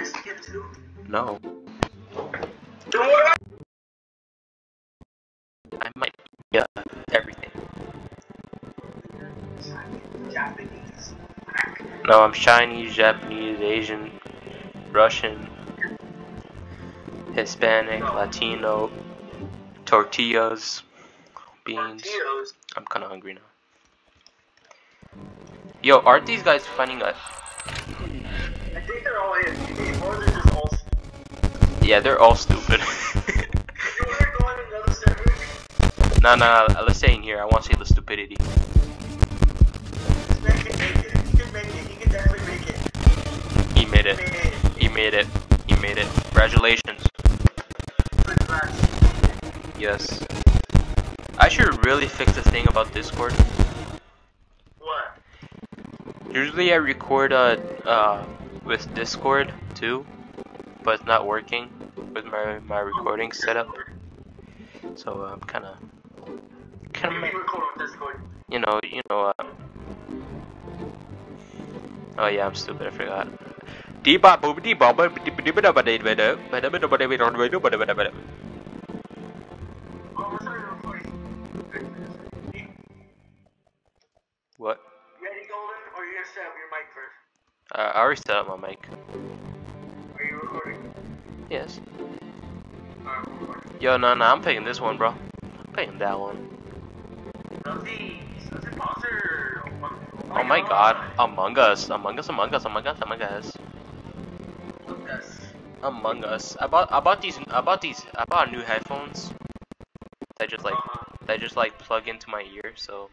Mexican too? No. Then what I might yeah, everything. Japanese? No, I'm Chinese, Japanese, Asian, Russian, Hispanic, Latino, tortillas, beans. Tortillas. I'm kind of hungry now. Yo, aren't these guys finding us? Yeah, they're all stupid. You wanna go on nah, nah, nah, let's stay in here. I want to see the stupidity. This man can make it. He can make it. He can definitely make it. He made it. He made it. He made it. Congratulations. Yes. I should really fix the thing about Discord. What? Usually I record uh, uh with Discord too, but it's not working with my my recording setup. So uh, I'm kind of kind You of recording with Discord. you know you know. Uh, oh yeah, I'm stupid. I forgot. Oh, we're Uh, I already set up my mic. Are you recording? Yes. Yo, no, no, I'm picking this one, bro. I'm picking that one. Nothing. That's imposter. Oh my god. Among Us. Among Us, Among Us, Among Us, Among Us. Yes. Among Us. I bought I bought these I bought these I bought new headphones. That just like Uh-huh. that just like plug into my ear, so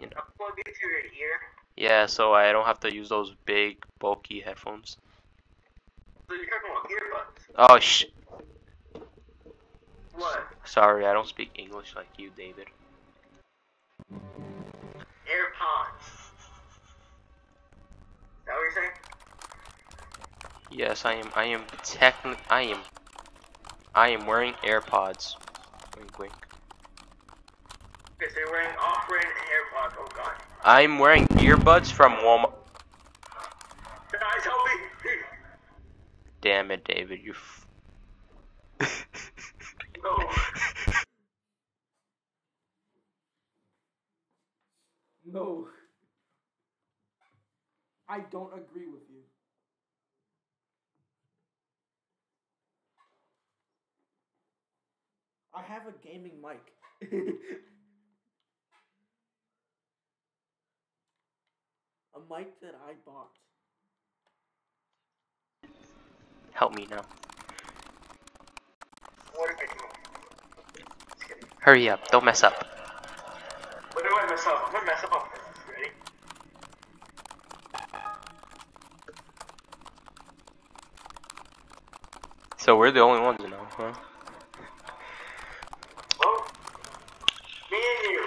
you know. Plug into your ear. Yeah, so I don't have to use those big bulky headphones. So you're talking about earbuds. Oh sh What? sorry, I don't speak English like you, David. AirPods. Is that what you're saying? Yes, I am I am techni I am I am wearing AirPods. Wink wink. So you're wearing off-brand AirPods. Oh god. I'm wearing earbuds from Walmart. Guys, help me! Damn it, David, you No. No. I don't agree with you. I have a gaming mic. mic that I bought. Help me now. What did I do? Just kidding. Hurry up, don't mess up. What do I mess up? I'm mess up. Ready? So we're the only ones to know, huh? Oh. Me and you.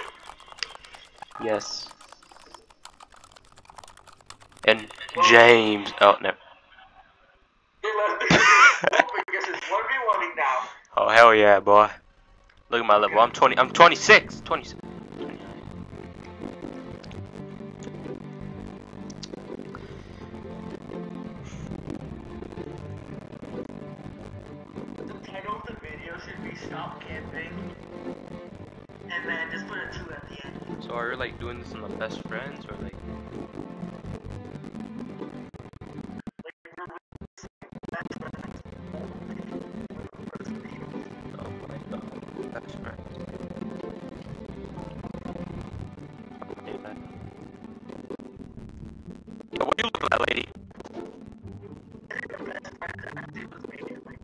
Yes. And James. Oh no. You left me. oh, I guess it's 1v1ing now. Hell yeah, boy. Look at my level. I'm 20. I'm 26. 26. 29. The title of the video should be Stop Camping. And then just put a 2 at the end. So are you like doing this on the best friends or like? Like, make it like.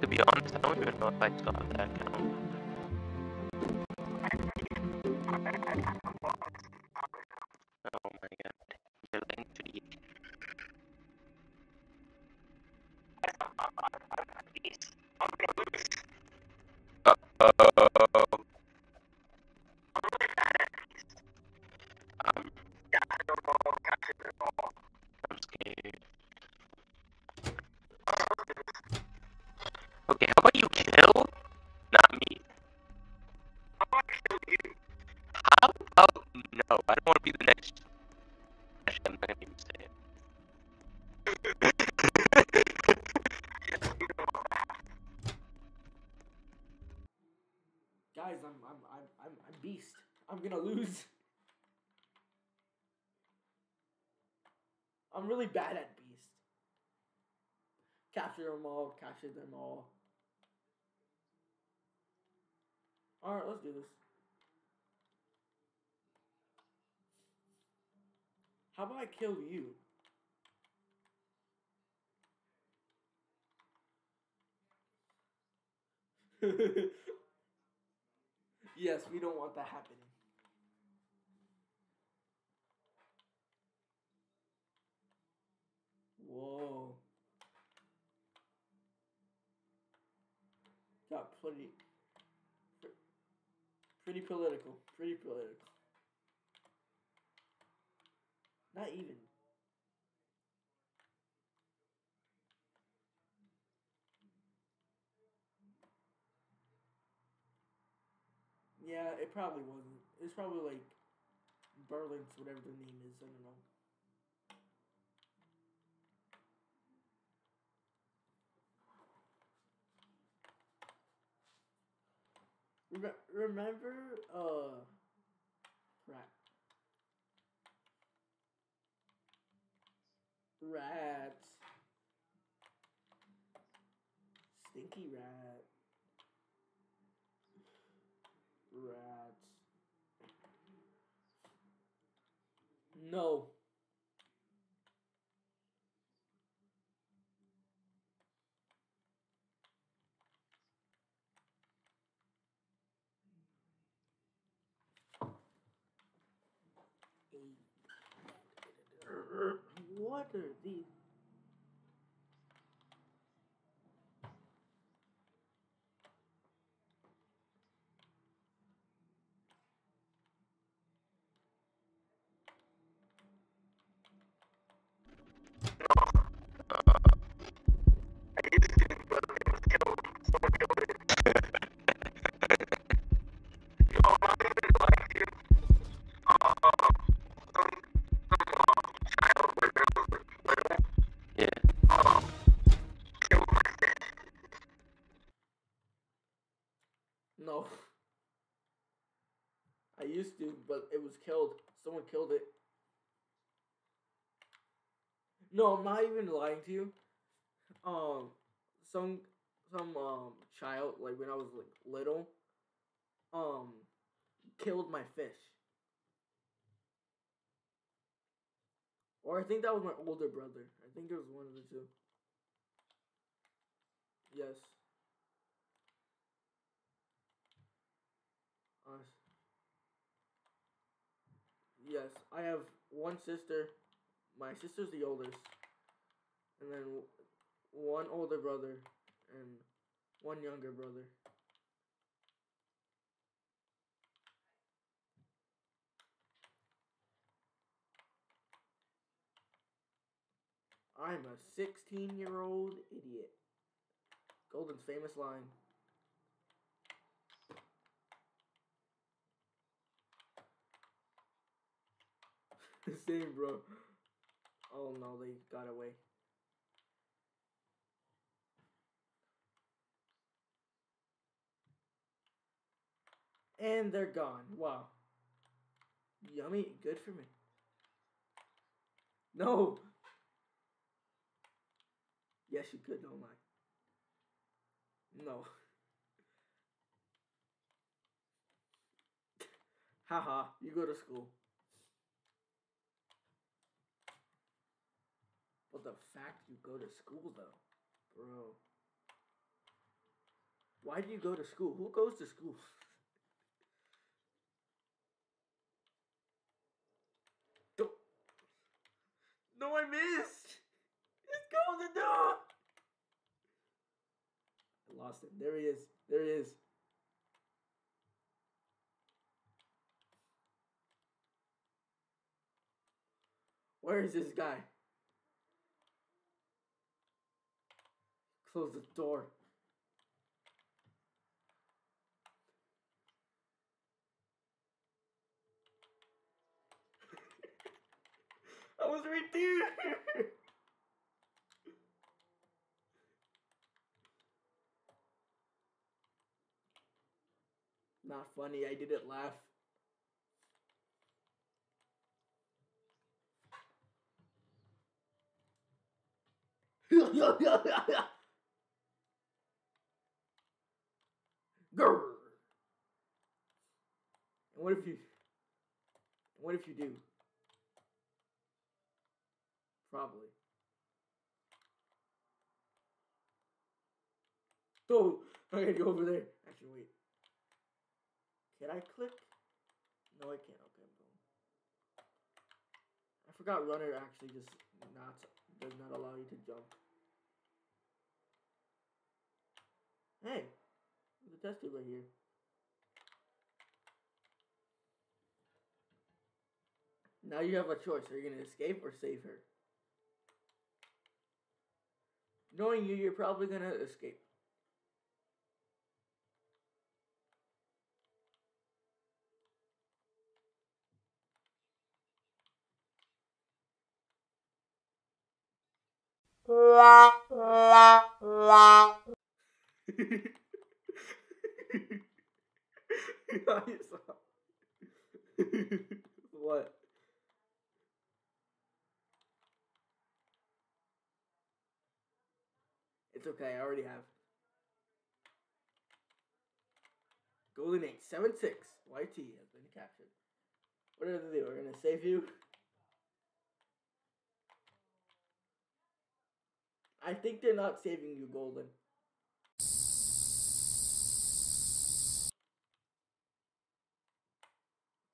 To be honest, I don't even know if I still have that account. I don't want to be the next. Actually, I'm not gonna even say it. Guys, I'm I'm I'm I'm I'm beast. I'm gonna lose. I'm really bad at beast. Capture them all, capture them all. Alright, let's do this. How about I kill you? yes, we don't want that happening. Whoa. Got pretty, pretty political. Pretty political. Not even. Yeah, it probably wasn't. It's probably like Berlin's, whatever their name is. I don't know. Rem- remember, uh, rat. Stinky rat. Rats. No. What are these? No. I used to, but it was killed. Someone killed it. No, I'm not even lying to you. Um, some some um child like when I was like little, um, killed my fish. Or I think that was my older brother. I think it was one of the two. Yes. Us. Yes, I have one sister. My sister's the oldest, and then one older brother and one younger brother. I'm a 16 year old idiot. Golden's famous line. Same, bro. Oh no, they got away. And they're gone. Wow. Yummy. Good for me. No. Yes, you could, don't lie. No. Haha, you go to school. But the fact you go to school, though, bro. Why do you go to school? Who goes to school? No, I missed. It's golden no. I lost him. There he is. There he is. Where is this guy? Close the door. I was right there. Not funny. I didn't laugh. Grr. And what if you? What if you do? Probably. Oh, I'm gonna go over there. Actually, wait. Can I click? No, I can't. Okay, going. I forgot runner actually just not does not allow you to jump. Hey, the test tube right here. Now you have a choice. Are you gonna escape or save her? Knowing you, you're probably gonna escape. La, la, la. what? Okay, I already have. Golden 876 YT has been captured. What are they? We're gonna save you. I think they're not saving you, Golden.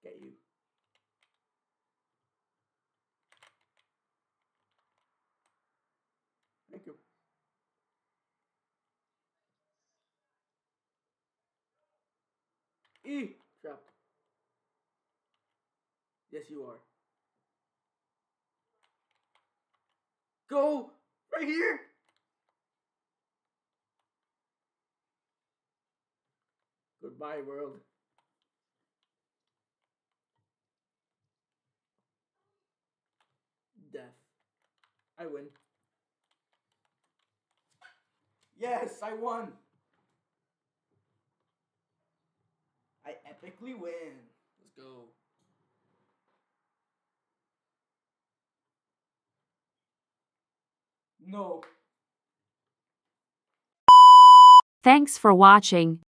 Get you. Thank you. E trap. Yes, you are. Go right here. Goodbye, world. Death. I win. Yes, I won. I epically win. Let's go. No. Thanks for watching.